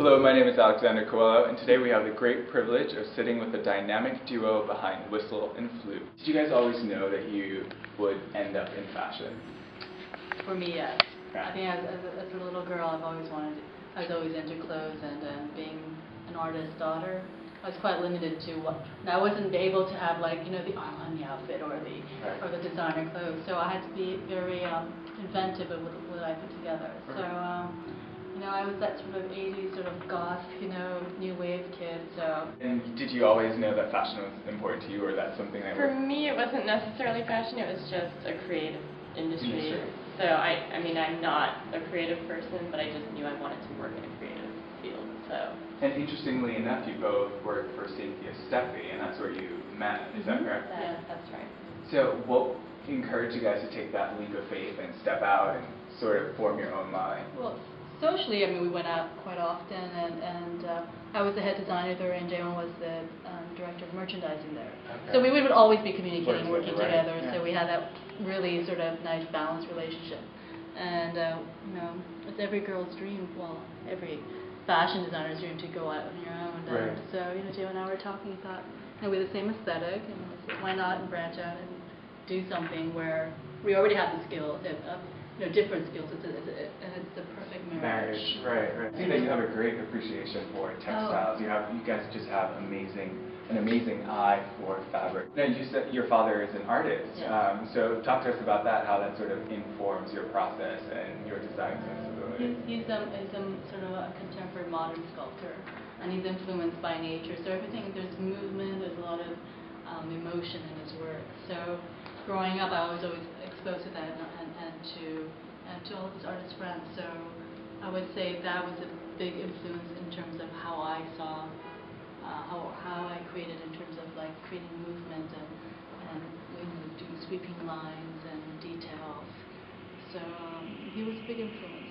Hello, my name is Alexander Coelho, and today we have the great privilege of sitting with the dynamic duo behind Whistle and Flute. Did you guys always know that you would end up in fashion? For me, yes. I think as, as, a, as a little girl, I've always wanted, I was always into clothes, and, and being an artist's daughter, I was quite limited to what. I wasn't able to have like you know the Armani outfit or the Right. or the designer clothes, so I had to be very um, inventive with what I put together. So. Um, you know, I was that sort of 80s sort of goth, you know, new wave kid, so And did you always know that fashion was important to you, or that's something that For was- me, it wasn't necessarily fashion, it was just a creative industry. Industry. So I, I mean, I'm not a creative person, but I just knew I wanted to work in a creative field. So And interestingly enough, you both worked for Cynthia Steffe, and that's where you met. Is that Mhm. correct? that, Yeah. that's right. So, what encouraged you guys to take that leap of faith and step out and sort of form your own line? Well, socially, I mean, we went out quite often, and, and uh, I was the head designer there, and Je-Won was the um, director of merchandising there. Okay. So we would always be communicating, Working working together, together. right, yeah. So we had that really sort of nice balanced relationship. And uh, you know, it's every girl's dream. Well, every fashion designer's dream to go out on your own. And Right. so you know, Je-Won and I were talking about, you know, we have the same aesthetic, and we said, why not branch out and do something where we already have the skills, and, uh, you know, different skills. It's a, it's a, it's perfect marriage. Marriage, right, right. I think that you have a great appreciation for textiles. Oh. You have, you guys just have amazing, an amazing eye for fabric. Now, you said your father is an artist, Yes. um, so talk to us about that. How that sort of informs your process and your design He's, sensibility. he's, a, he's a sort of a contemporary modern sculptor, and he's influenced by nature. So everything, there's movement, there's a lot of um, emotion in his work. So growing up, I was always exposed to that and, to and to all of his artist friends. So I would say that was a big influence in terms of how I saw uh, how how I created in terms of like creating movement and and you know, doing sweeping lines and details. So um, he was a big influence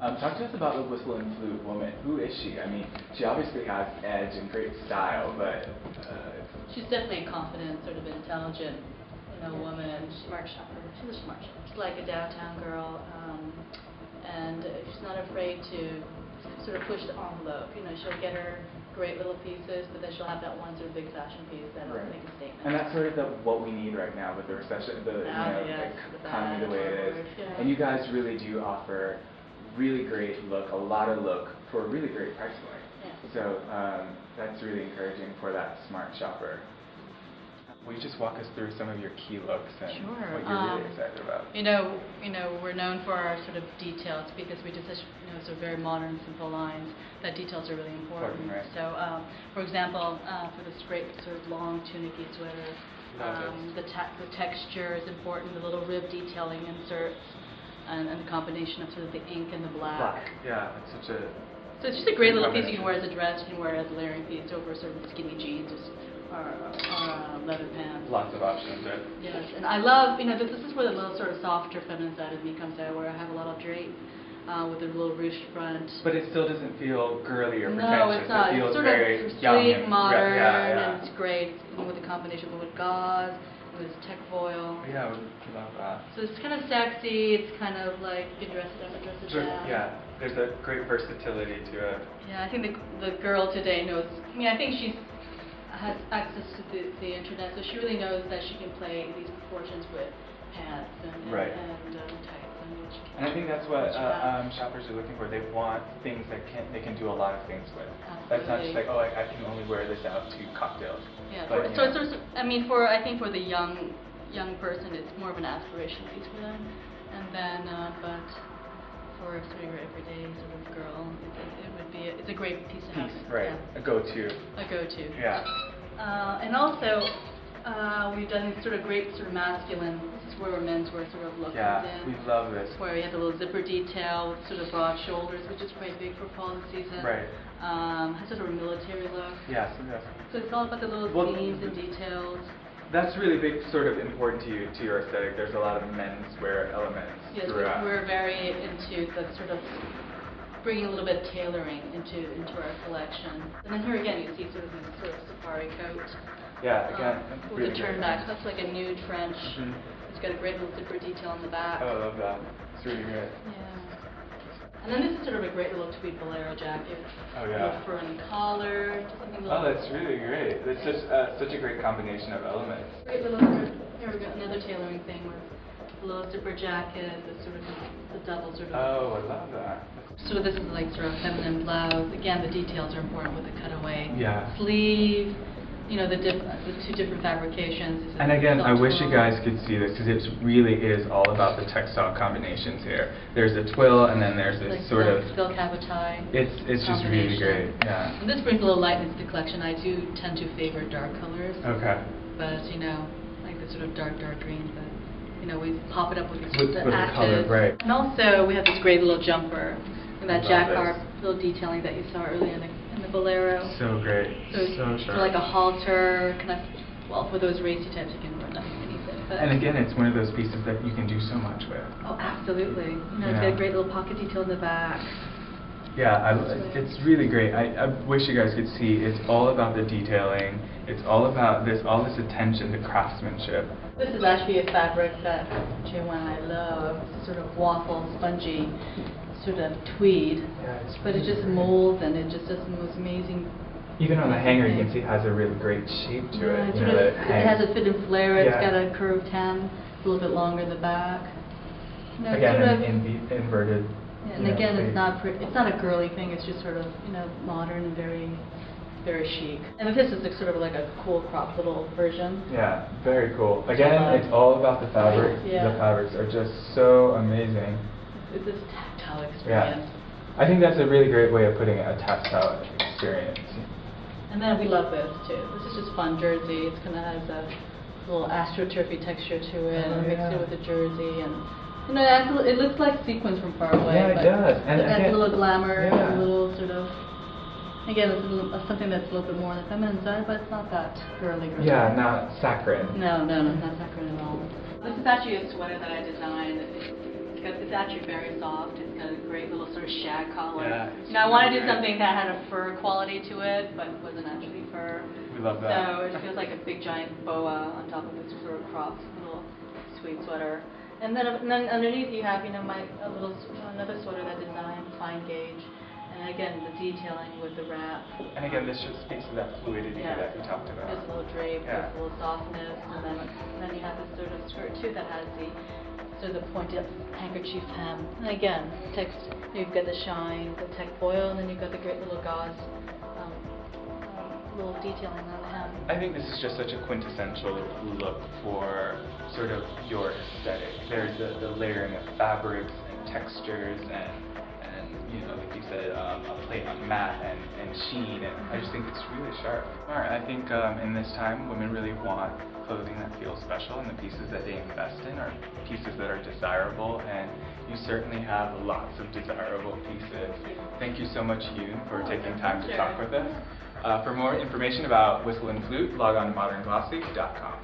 Um, talk to us about the whistle and flute woman. Who is she? I mean, she obviously has edge and great style, but uh, She's definitely a confident, sort of intelligent, you know, woman. Smart shopper. she's a smart shopper. She's like a downtown girl, um, and she's not afraid to sort of push the envelope. You know, she'll get her great little pieces, but then she'll have that one sort of big fashion piece that'll Right. make a statement. And that's sort of the, what we need right now with the recession, the, you Ah, know, yes, the economy the way it is. yeah. And you guys really do offer really great look, a lot of look for a really great price point. Yeah. So um, that's really encouraging for that smart shopper. Will you just walk us through some of your key looks and Sure, what you're really um, excited about? You know, you know, we're known for our sort of details because we do such, you know, sort of very modern, simple lines. That details are really important. Important, right. So, um, for example, uh, for this great sort of long tunicky sweater, um, the, te- the texture is important. The little rib detailing inserts, and, and the combination of sort of the ink and the black. Yeah, it's such a So it's just a great little piece you can wear as a dress. You can wear it as a layering piece over sort of skinny jeans or, or, or uh, leather pants. lots of options, right? Yes, and I love, you know, this, this is where the little sort of softer feminine side of me comes out, where I have a lot of drape uh, with a little ruched front. But it still doesn't feel girly or no, pretentious. it's not. It feels It's sort very of sweet, modern, yeah, yeah, and it's great know, with the combination with gauze, with this tech foil. Yeah, we love that. So it's kind of sexy. It's kind of like you dress it up and dress it down. yeah, there's a great versatility to it. Yeah, I think the the girl today knows. I mean, I think she's has access to the, the internet, so she really knows that she can play these proportions with pants and and, Right. and um, tights and what she can. And I think that's what what uh, um, shoppers are looking for. They want things that can they can do a lot of things with. That's not just like oh I, I can only wear this out to cocktails. Yeah, But, for, you so know. it's sort of, I mean, for I think for the young young person, it's more of an aspiration piece for them, and then uh, but for a sort of everyday sort of girl, it, it, it would be a, it's a great piece of have. Piece, right? Yeah, A go-to. a go-to. Yeah. Uh, and also, uh, we've done these sort of great sort of masculine. Where menswear sort of look Yeah, we love this. Where we have the little zipper detail with sort of broad shoulders, which is quite big for fall season. Right. Um, has sort of a military look. Yes, yes. So it's all about the little Well, seams and details. That's really big, sort of important to you, to your aesthetic. There's a lot of menswear elements Yes, throughout. we're very into the sort of bringing a little bit of tailoring into into our collection. And then here again, you see sort of this sort of safari coat Yeah, um, again, with really a turn back. That's like a nude French. Mhm. It's got a great little zipper detail on the back. Oh, I love that. It's really great. Yeah. And then this is sort of a great little tweed bolero jacket. Oh, yeah. fern collar. Something Oh, that's really great. It's such uh, such a great combination of elements. Great little here we go, another tailoring thing with a little zipper jacket, the sort of the double sort of. Oh, I love that. So this is like sort of feminine blouse. Again, the details are important with the cutaway Yeah. sleeve. You know the diff- the two different fabrications. And again, I wish you guys could see this because it really is all about the textile combinations here. There's a twill and then there's this like sort silk, of. silk have. It's it's just really great. Yeah. And this brings a little lightness to the collection. I do tend to favor dark colors, Okay. but you know, like the sort of dark, dark green. But you know, we pop it up with With- the with the color, right. And also, we have this great little jumper and that jacquard little detailing that you saw earlier in the in the bolero. So great. So So sort sharp. of like a halter, kind of. Well, for those racy types, you can wear nothing beneath it. But And again, it's one of those pieces that you can do so much with. oh, absolutely. You know, it's Yeah. got a great little pocket detail in the back. Yeah, I, it's really great. I, I wish you guys could see. It's all about the detailing. It's all about this, all this attention to craftsmanship. This is actually a fabric that Jim and I love. It's sort of waffle, spongy, sort of tweed. Yeah, it's But it just molds and it just does the most amazing. Even on the hanger, you can see it has a really great shape to Yeah, it. You sort know, of- it has a fit and flare. It's got a curved hem, a little bit longer in the back. You know, Again, sort of- inve- inverted. And know, again, it's not it's not a girly thing. It's just sort of you know modern and very very chic. And this is like sort of like a cool crop little version. Yeah, very cool. Again, it's all about the fabric. Yeah. The fabrics are just so amazing. It's this tactile experience. Yeah. I think that's a really great way of putting it, a tactile experience. And then we love this too. This is just fun jersey. It kind of has a little astroturfy texture to it. Oh, and mix yeah. it with the jersey and. You know, it, adds it looks like sequins from far away. Yeah, it but does. And it adds again- a little glamour, yeah. a little sort of. Again, it's a little, uh, something that's a little bit more on the feminine side, but it's not that girly. girly. Yeah, not saccharine. No, no, no, not saccharine at all. This is actually a sweater that I designed. It's, it's it's actually very soft. It's got a great little sort of shag collar. Yeah, know, I wanted to do something that had a fur quality to it, but wasn't actually fur. We love that. So it feels like a big giant boa on top of this sort of cropped little sweet sweater. And then, and then underneath you have, you know, my a little another sweater that designed, fine gauge, and again the detailing with the wrap. And again, this just speaks to that fluidity Yeah. that we talked about. There's a little drape, Yeah. there's a little softness, and then, and then you have this sort of skirt too that has the of the pointed handkerchief hem. And again, text, you've got the shine, the tech foil, and then you've got the great little gauze, um, little detailing on the hem. I think this is just such a quintessential look for sort of your aesthetic. There's the, the layering of fabrics and textures and you know, like you said, um, a play on matte and, and sheen, and I just think it's really sharp. Alright, I think um, in this time, women really want clothing that feels special, and the pieces that they invest in are pieces that are desirable, and you certainly have lots of desirable pieces. Thank you so much, Yoon, for Oh, taking time to talk with us. Uh, for more information about Whistle and Flute, log on to modernglossy.com.